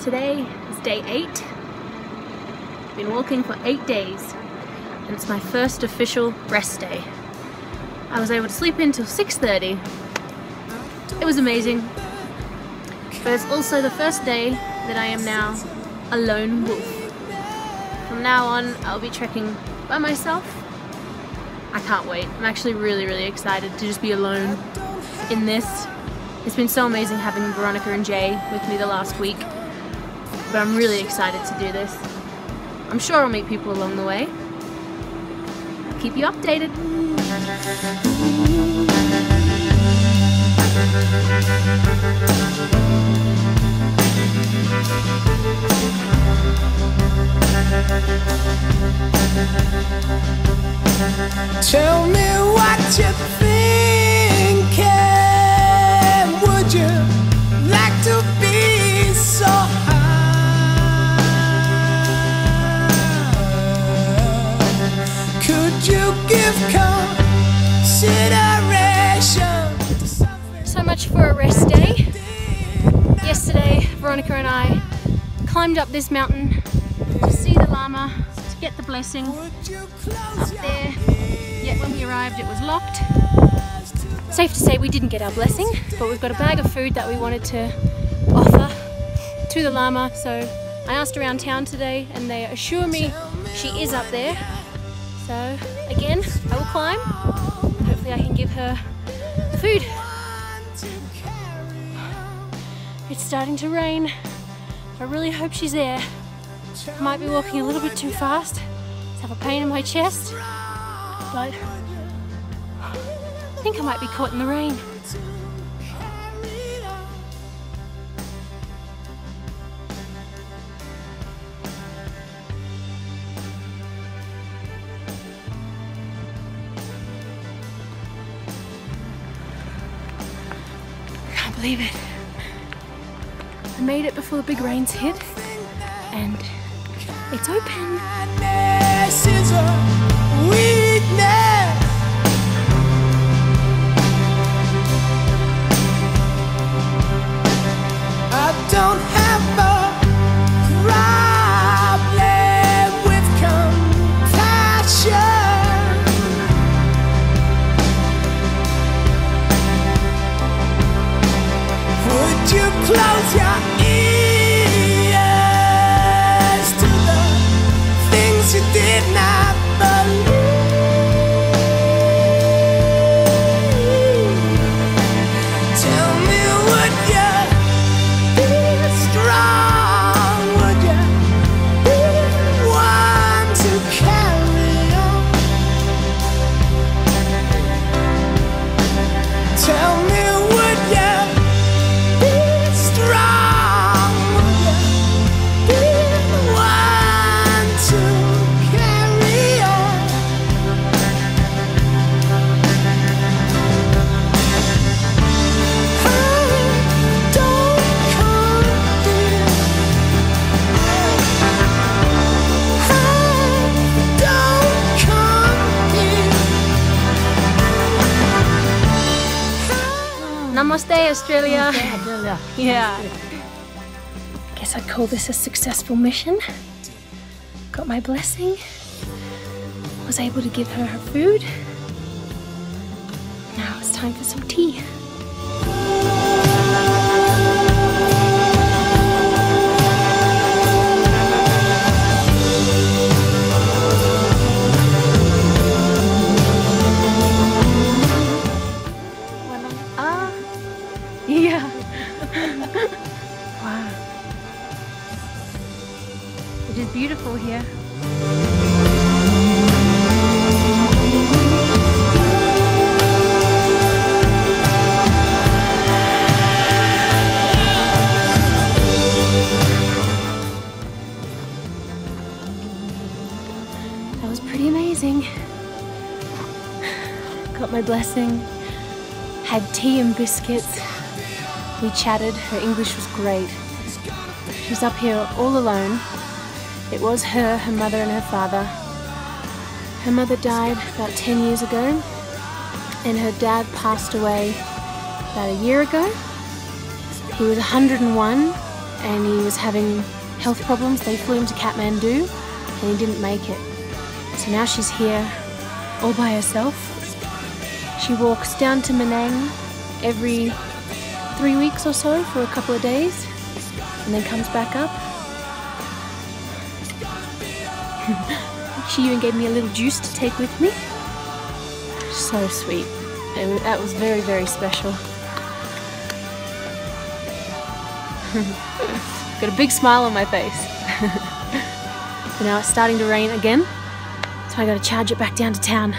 Today is day eight. I've Been walking for eight days and it's my first official rest day. I was able to sleep until 6.30. It was amazing. But it's also the first day that I am now a lone wolf. From now on, I'll be trekking by myself. I can't wait. I'm actually really, really excited to just be alone in this. It's been so amazing having Veronica and Jay with me the last week. But I'm really excited to do this. I'm sure I'll meet people along the way. I'll keep you updated. Tell me what you're thinking. So much for a rest day. Yesterday, Veronica and I climbed up this mountain to see the Lama, to get the blessing up there. Yet when we arrived, it was locked. Safe to say we didn't get our blessing, but we've got a bag of food that we wanted to offer to the Lama. So I asked around town today and they assure me she is up there. So again, I will climb. Hopefully I can give her the food. It's starting to rain. I really hope she's there. I might be walking a little bit too fast. I have a pain in my chest, but I think I might be caught in the rain. Believe it. I made it before the big rains hit, and it's open. You close your ears Namaste, Australia. Yeah. I Guess I'd call this a successful mission. Got my blessing. Was able to give her her food. Now it's time for some tea. It is beautiful here. That was pretty amazing. Got my blessing had tea and biscuits. We chatted. Her English was great. She's up here all alone. It was her, her mother, and her father. Her mother died about 10 years ago, and her dad passed away about a year ago. He was 101, and he was having health problems. They flew him to Kathmandu and he didn't make it. So now she's here all by herself. She walks down to Manang every three weeks or so for a couple of days and then comes back up. She even gave me a little juice to take with me. So sweet. It, that was very, very special. Got a big smile on my face. now it's starting to rain again, so I gotta charge it back down to town.